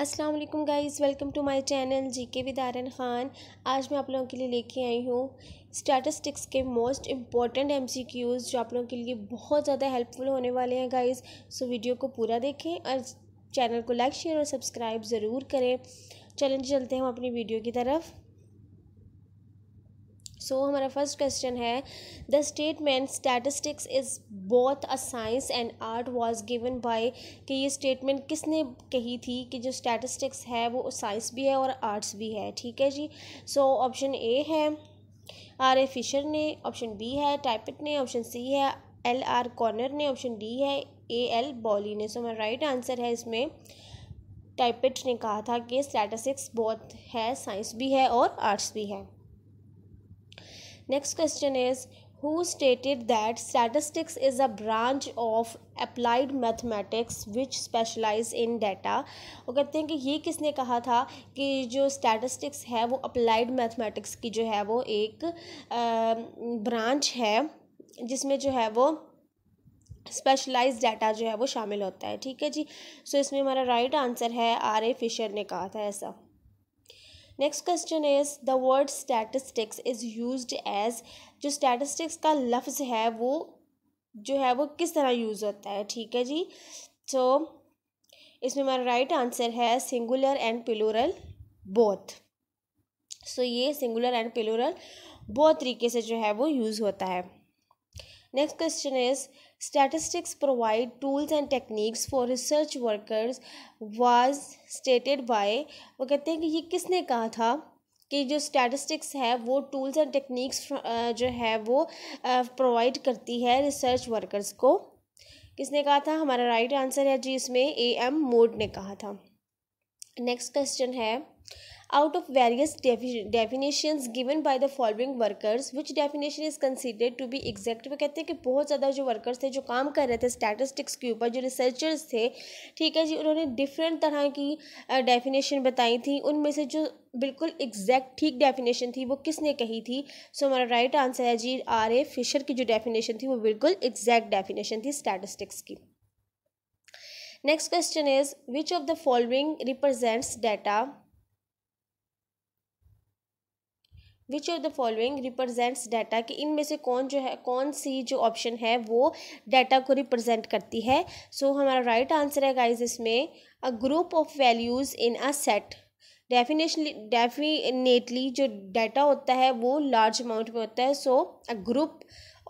अस्सलाम वालेकुम welcome to my channel GK के विदारन ख़ान। आज मैं आप लोगों के लिए लेके आई हूँ स्टैटिस्टिक्स के मोस्ट इंपॉर्टेंट एमसीक्यूज़ जो आप लोगों के लिए बहुत ज़्यादा हेल्पफुल होने वाले हैं गाइज़ सो वीडियो को पूरा देखें और चैनल को लाइक शेयर और सब्सक्राइब ज़रूर करें। चलें चलते हैं हम अपनी वीडियो की तरफ़। सो so, हमारा फ़र्स्ट क्वेश्चन है the statement statistics is both a science and art was given by कि ये स्टेटमेंट किसने कही थी कि जो स्टैटिस्टिक्स है वो साइंस भी है और आर्ट्स भी है ठीक है जी? सो ऑप्शन ए है आर ए फिशर ने ऑप्शन बी है टाइपिट ने ऑप्शन सी है एल आर कॉर्नर ने ऑप्शन डी है ए एल बॉली ने। सो मेरा राइट आंसर है इसमें टाइपिट ने कहा था कि स्टैटिस्टिक्स बहुत है साइंस भी है और आर्ट्स भी है। Next question is who stated that statistics is a branch of applied mathematics which specialise in data वो कहते हैं कि ये किसने कहा था कि जो स्टैटिस्टिक्स है वो अप्लाइड मैथमेटिक्स की जो है वो एक ब्रांच है जिसमें जो है वो स्पेशलाइज डाटा जो है वो शामिल होता है। ठीक है जी? सो so, इसमें हमारा राइट आंसर है आर ए फिशर ने कहा था ऐसा। Next question is the word statistics is use as जो स्टैटिस्टिक्स का लफ्ज़ है वो जो है वो किस तरह यूज़ होता है? ठीक है जी? सो so, इसमें हमारा राइट आंसर है singular and plural both so ये सिंगुलर एंड पिलोरल बहुत तरीके से जो है वो यूज़ होता है। Next question is statistics provide tools and techniques for research workers was stated by, वो कहते हैं कि ये किसने कहा था कि जो स्टैटिस्टिक्स है, वो टूल्स एंड टेक्निक्स जो है वो प्रोवाइड करती है रिसर्च वर्कर्स को। किसने कहा था? हमारा राइट आंसर है जी, इसमें ए एम मोड ने कहा था। नेक्स्ट क्वेश्चन है out of various definitions given by the following workers, which definition is considered to be exact? वो कहते हैं कि बहुत ज़्यादा जो वर्कर्स थे, जो काम कर रहे थे स्टैटिस्टिक्स के ऊपर, जो रिसर्चर्स थे, ठीक है जी, उन्होंने डिफरेंट तरह की डेफिनेशन बताई थी। उनमें से जो बिल्कुल एग्जैक्ट ठीक डेफिनेशन थी, वो किसने कही थी? सो हमारा राइट आंसर है जी आर ए फिशर की जो डेफिनेशन थी, वो बिल्कुल एग्जैक्ट डेफिनेशन थी स्टैटिस्टिक्स की। Next question is which of the following represents data which of the following represents data कि इनमें से कौन जो है कौन सी जो ऑप्शन है वो डाटा को रिप्रेजेंट करती है? सो so, हमारा राइट right आंसर है गाइज़ इसमें a group of values in a set definitionally definitely जो डाटा होता है वो लार्ज अमाउंट में होता है so a group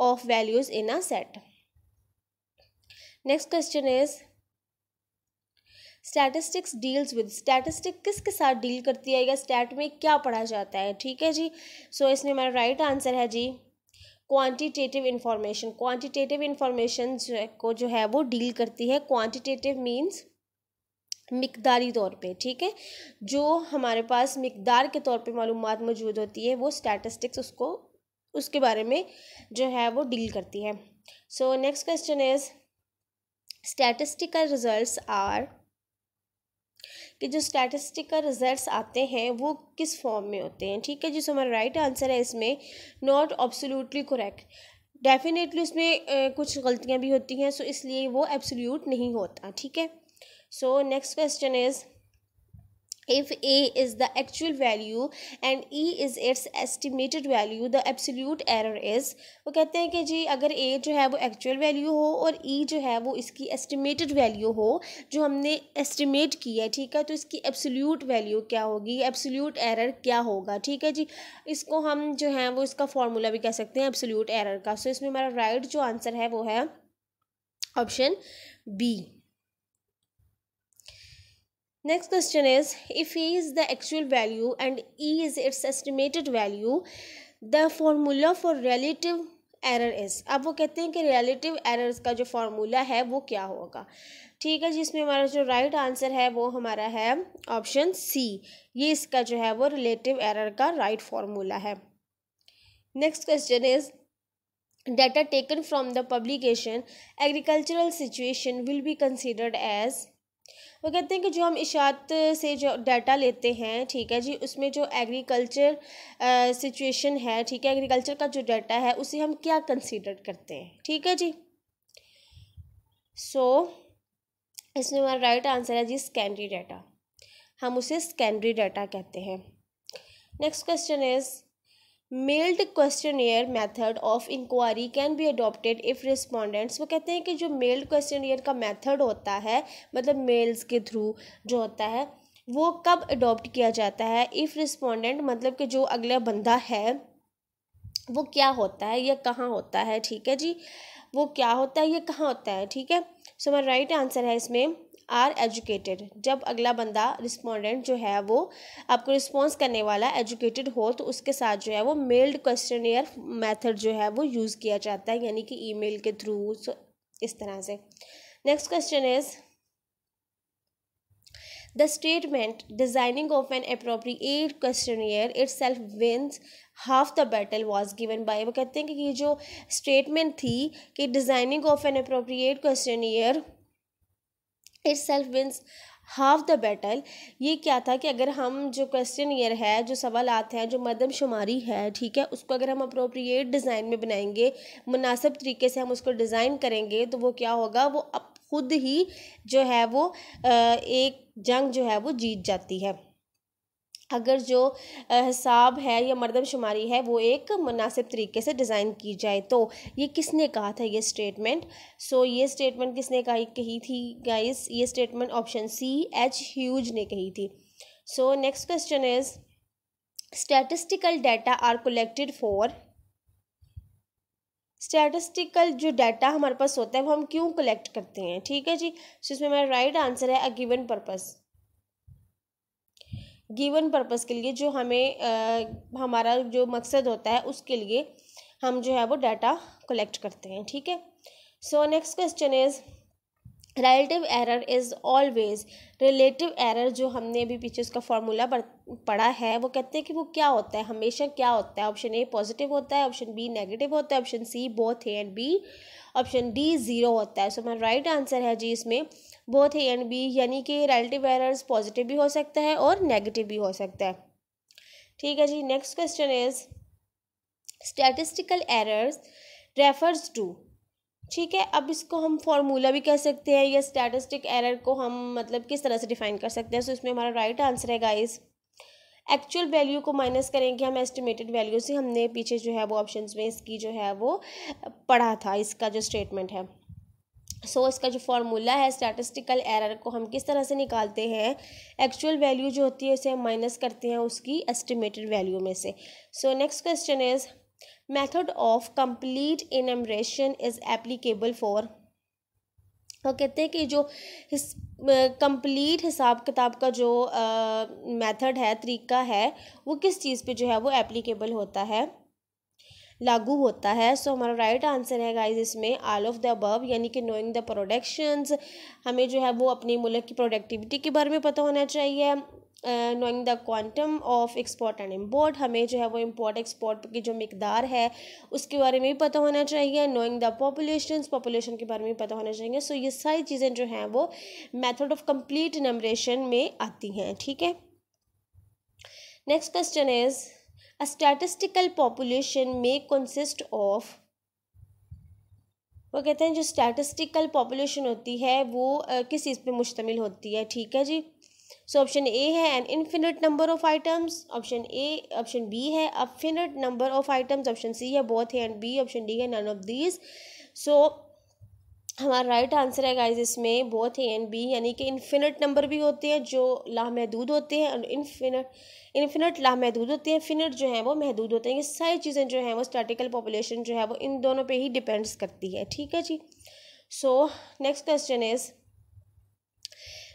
of values in a set next question is statistics deals with statistic किसके साथ डील करती है? या स्टैट में क्या पढ़ा जाता है? ठीक है जी? सो so, इसमें हमारा राइट आंसर है जी। क्वांटिटेटिव इंफॉर्मेशन क्वांटिटेटिव इंफॉर्मेशन जो को जो है वो डील करती है। क्वांटिटेटिव मीन्स मकदारी तौर पे ठीक है? जो हमारे पास मकदार के तौर पे मालूम मौजूद होती है वो स्टैटिस्टिक्स उसको उसके बारे में जो है वो डील करती है। So next question is statistical results are कि जो स्टैटिस्टिकल रिजल्ट्स आते हैं, वो किस फॉर्म में होते हैं? ठीक है जो हमारा राइट आंसर है इसमें नॉट ऑब्सोल्युटली करेक्ट डेफिनेटली उसमें कुछ गलतियाँ भी होती हैं सो इसलिए वो एब्सोल्यूट नहीं होता, ठीक है? So next question is if a is the actual value and e is its estimated value the absolute error is वो कहते हैं कि जी अगर a जो है वो actual value हो और e जो है वो इसकी estimated value हो जो हमने estimate की है ठीक है तो इसकी absolute value क्या होगी absolute error क्या होगा ठीक है जी इसको हम जो है वो इसका formula भी कह सकते हैं absolute error का सो so इसमें हमारा right जो answer है वो है option B Next question is if E is the actual value and E is its estimated value, the formula for relative error is अब वो कहते हैं कि रिलेटिव एरर्स का जो फार्मूला है वो क्या होगा ठीक है जिसमें हमारा जो राइट right आंसर है वो हमारा है ऑप्शन सी ये इसका जो है वो रिलेटिव एरर का राइट right फार्मूला है next question is data taken from the publication agricultural situation will be considered as वो कहते हैं कि जो हम इशात से जो डाटा लेते हैं ठीक है जी उसमें जो एग्रीकल्चर सिचुएशन है ठीक है एग्रीकल्चर का जो डाटा है उसे हम क्या कंसीडर करते हैं ठीक है जी? सो so, इसमें हमारा राइट आंसर है जी स्कैंडी डाटा हम उसे सेकेंडरी डाटा कहते हैं। Next question is mailed questionnaire method of inquiry can be adopted if respondents वो कहते हैं कि जो मेल्ड क्वेश्चनियर का मेथड होता है मतलब मेल्स के थ्रू जो होता है, वो कब अडोप्ट किया जाता है? इफ़ रिस्पोंडेंट मतलब कि जो अगला बंदा है, वो क्या होता है या कहाँ होता है? ठीक है जी? वो क्या होता है या कहाँ होता है? ठीक है? सो मेरा राइट आंसर है इसमें आर एजुकेटेड। जब अगला बंदा रिस्पोंडेंट जो है, वो आपको रिस्पॉन्स करने वाला एजुकेटेड हो तो उसके साथ जो है, वो मेल्ड क्वेश्चन ईयर मैथड जो है, वो यूज़ किया जाता है, यानी कि ईमेल के थ्रू सो इस तरह से। Next question is the statement designing of an appropriate questionnaire itself wins half the battle was given by वो कहते हैं कि ये जो स्टेटमेंट थी कि designing of an appropriate questionnaire itself wins half the battle ये क्या था कि अगर हम जो क्वेश्चन ईयर है, जो सवाल आते हैं, जो मदमशुमारी है, ठीक है, उसको अगर हम अप्रोप्रिएट डिज़ाइन में बनाएँगे, मुनासिब तरीके से हम उसको डिज़ाइन करेंगे तो वो क्या होगा? वो अब खुद ही जो है वो एक जंग जो है वो जीत जाती है। अगर जो हिसाब है या मरदमशुमारी है वो एक मुनासिब तरीके से डिज़ाइन की जाए। तो ये किसने कहा था ये स्टेटमेंट? सो so, ये स्टेटमेंट किसने कही कही थी गाइस ये statement option C H Hughes ने कही थी। So next question is statistical data are collected for statistical जो डाटा हमारे पास होता है वो हम क्यों कलेक्ट करते हैं? ठीक है जी? सो so, इसमें मेरा राइट आंसर है a given purpose given purpose के लिए जो हमें आ, हमारा जो मकसद होता है उसके लिए हम जो है वो डाटा कलेक्ट करते हैं ठीक है? So next question is relative error is always relative error जो हमने अभी पीछे उसका फार्मूला पढ़ा है वो कहते हैं कि वो क्या होता है हमेशा क्या होता है? ऑप्शन ए पॉजिटिव होता है ऑप्शन बी नेगेटिव होता है option C both A and B option D zero होता है। सो so, मेरा राइट आंसर है जी इसमें बोथ ए एंड बी यानी कि रिलेटिव एरर्स पॉजिटिव भी हो सकता है और नेगेटिव भी हो सकता है। ठीक है जी next question is statistical errors refers to ठीक है अब इसको हम फॉर्मूला भी कह सकते हैं या स्टैटिस्टिक एरर को हम मतलब किस तरह से डिफाइन कर सकते हैं सो so, इसमें हमारा राइट आंसर है गाइस एक्चुअल वैल्यू को माइनस करेंगे हम एस्टिमेटेड वैल्यू से हमने पीछे जो है वो ऑप्शंस में इसकी जो है वो पढ़ा था इसका जो स्टेटमेंट है। सो so, इसका जो फार्मूला है स्टैटिस्टिकल एरर को हम किस तरह से निकालते हैं? एक्चुअल वैल्यू जो होती है उसे हम माइनस करते हैं उसकी एस्टिमेटेड वैल्यू में से। So next question is method of complete enumeration is applicable for वो कहते हैं कि जो कंप्लीट हिसाब किताब का जो मेथड है तरीका है वो किस चीज़ पे जो है वो एप्लीकेबल होता है? लागू होता है। सो हमारा राइट आंसर है गाइज़ इसमें आल ऑफ़ द अबव यानी कि नोइंग द प्रोडक्शंस हमें जो है वो अपने मुल्क की प्रोडक्टिविटी के बारे में पता होना चाहिए। Knowing the quantum of export and import हमें जो है वो इम्पोर्ट एक्सपोर्ट की जो मकदार है उसके बारे में भी पता होना चाहिए। नोइंग द पॉपुलेशन पॉपुलेशन के बारे में पता होना चाहिए। सो so, ये सारी चीज़ें जो हैं वो मेथड ऑफ़ कंप्लीट नंबरेशन में आती हैं ठीक है? Next question is A statistical population may consist of, वो कहते हैं जो स्टैटिस्टिकल पॉपुलेशन होती है, वो किस चीज़ पे मुश्तमिल होती है? ठीक है जी? सो ऑप्शन ए है an infinite number of items option A option B है a finite number of items option C है बोथ है एंड बी ऑप्शन डी है नन ऑफ़ दीज सो हमारा राइट आंसर है गाइज़ इसमें बोथ ए एंड बी यानी कि infinite number भी होते हैं जो लामहदूद होते हैं और इन्फिनट इन्फिनट लामहदूद होते हैं। फिनट जो है वो महदूद होते हैं। ये सारी चीज़ें जो हैं वो स्टैटिकल पॉपुलेशन जो है वो इन दोनों पे ही डिपेंड्स करती है। ठीक है जी? So next question is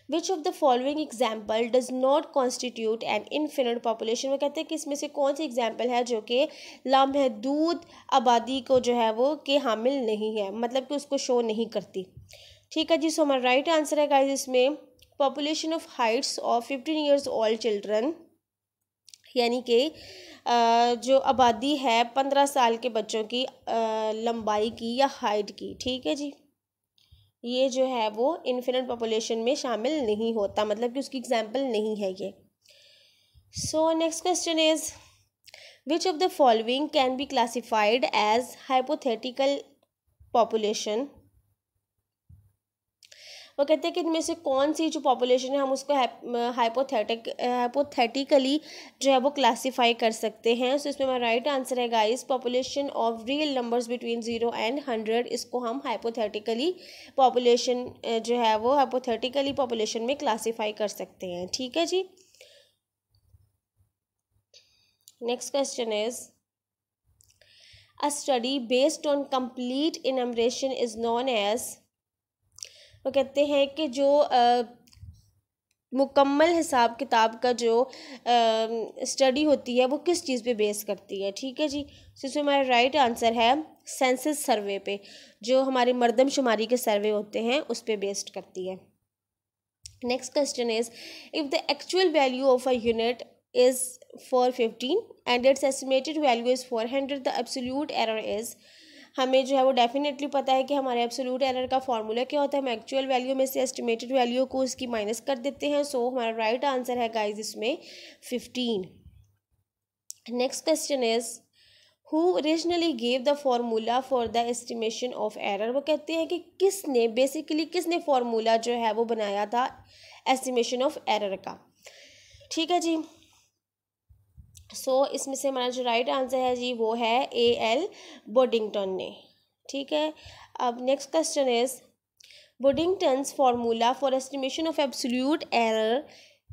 which of the following example does not constitute an infinite population वो कहते हैं कि इसमें से कौन सी एग्ज़ाम्पल है जो कि लामहदूद आबादी को जो है वो के हामिल नहीं है मतलब कि उसको शो नहीं करती। ठीक है जी सो हमारा राइट आंसर है गाइज़ इसमें। Population of heights of fifteen years old children यानी कि जो आबादी है पंद्रह साल के बच्चों की लंबाई की या हाइट की। ठीक है जी? ये जो है वो इन्फिनट पॉपुलेशन में शामिल नहीं होता मतलब कि उसकी एग्ज़ाम्पल नहीं है ये। So next question is which of the following can be classified as hypothetical population वो कहते हैं कि इनमें से कौन सी जो पॉपुलेशन है हम उसको हाइपोथेटिक हाइपोथेटिकली जो है वो क्लासीफाई कर सकते हैं। सो so, इसमें हमारा राइट आंसर है guys population of real numbers between zero and hundred इसको हम हाइपोथेटिकली पॉपुलेशन जो है वो हाइपोथेटिकली पॉपुलेशन में क्लासीफाई कर सकते हैं। ठीक है जी? Next question is A study based on complete enumeration is known as वो कहते हैं कि जो मुकम्मल हिसाब किताब का जो स्टडी होती है, वो किस चीज़ पे बेस करती है? ठीक है जी? तो इसमें हमारा राइट आंसर है सेंसस सर्वे पे, जो हमारे मरदमशुमारी के सर्वे होते हैं, उस पर बेस्ड करती है। Next question is if the actual value of a unit is for 15 and its estimated value is 400 the absolute error is हमें जो है वो डेफिनेटली पता है कि हमारे एब्सोल्यूट एरर का फार्मूला क्या होता है। हम एक्चुअल वैल्यू में से एस्टिमेटेड वैल्यू को उसकी माइनस कर देते हैं। सो so, हमारा राइट right आंसर है गाइस इसमें fifteen next question is who originally gave the formula for the estimation of error वो कहते हैं कि किसने बेसिकली किसने फार्मूला जो है वो बनाया था एस्टिमेशन ऑफ़ एरर का? ठीक है जी। सो so, इसमें से हमारा जो राइट आंसर है जी वो है ए एल बोडिंगटन ने। ठीक है? अब next question is Boddington's formula for estimation of absolute error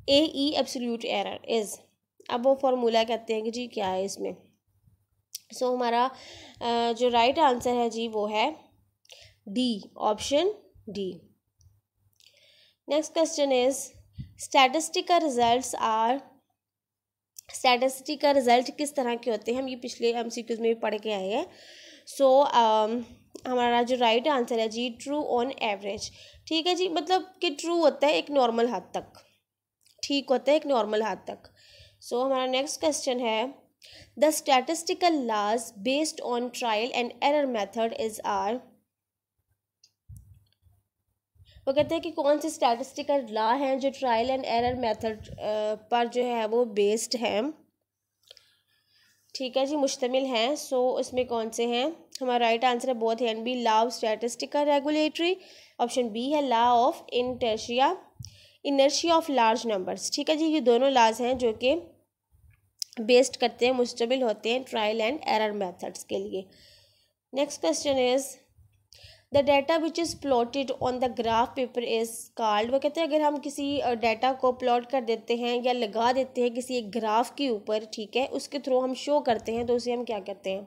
A E absolute error is अब वो फार्मूला कहते हैं कि जी क्या है इसमें? सो so, हमारा जो राइट आंसर है जी वो है D option D next question is statistical results are statistic का रिज़ल्ट किस तरह के होते हैं हम ये पिछले एम में भी पढ़ के आए हैं। सो so, um, हमारा जो राइट आंसर है जी ट्रू ऑन एवरेज ठीक है जी मतलब कि ट्रू होता है एक नॉर्मल हद तक। ठीक होता है एक नॉर्मल हद तक। सो so, हमारा नेक्स्ट क्वेश्चन है the statistical laws based on trial and error method is are वो कहते हैं कि कौन से स्टैटिस्टिकल लॉ हैं जो ट्रायल एंड एरर मेथड पर जो है वो बेस्ड हैं? ठीक है जी, मुश्तमिल हैं। सो इसमें कौन से हैं? हमारा राइट आंसर है both and B law of statistical regularity option B है law of inertia inertia of large numbers ठीक है जी, ये दोनों लाज हैं जो कि बेस्ड करते हैं, मुश्तमिल होते हैं ट्रायल एंड एरर मेथड्स के लिए। Next question is the data which is plotted on the graph paper is called वो कहते हैं, अगर हम किसी डाटा को प्लॉट कर देते हैं या लगा देते हैं किसी एक ग्राफ के ऊपर, ठीक है, उसके थ्रू हम शो करते हैं तो उसे हम क्या कहते हैं?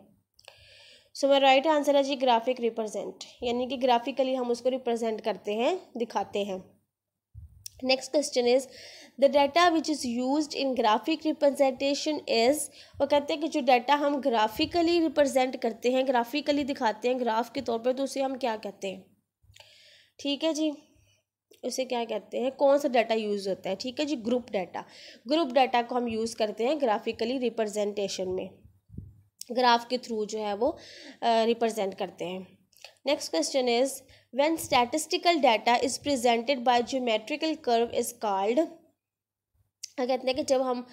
सो मेरा राइट आंसर है जी ग्राफिक रिप्रेजेंट यानी कि ग्राफिकली हम उसको रिप्रेजेंट करते हैं, दिखाते हैं। Next question is the data which is use in graphic representation is वो कहते हैं कि जो डाटा हम ग्राफिकली रिप्रेजेंट करते हैं ग्राफिकली दिखाते हैं ग्राफ के तौर पर तो उसे हम क्या कहते हैं? ठीक है जी? उसे क्या कहते हैं? कौन सा डाटा यूज़ होता है? ठीक है जी ग्रुप डाटा ग्रुप डाटा को हम यूज़ करते हैं ग्राफिकली रिप्रेजेंटेशन में. ग्राफ के थ्रू जो है वो रिप्रेजेंट करते हैं. Next question is when statistical data is presented by geometrical curve is called कहते हैं कि जब हम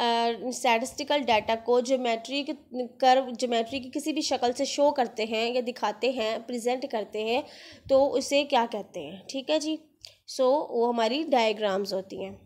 स्टैटिस्टिकल uh, डाटा को जोमेट्री के कर्व ज्योमेट्री की किसी भी शक्ल से शो करते हैं या दिखाते हैं प्रेजेंट करते हैं तो उसे क्या कहते हैं? ठीक है जी? सो so, वो हमारी डायग्राम्स होती हैं।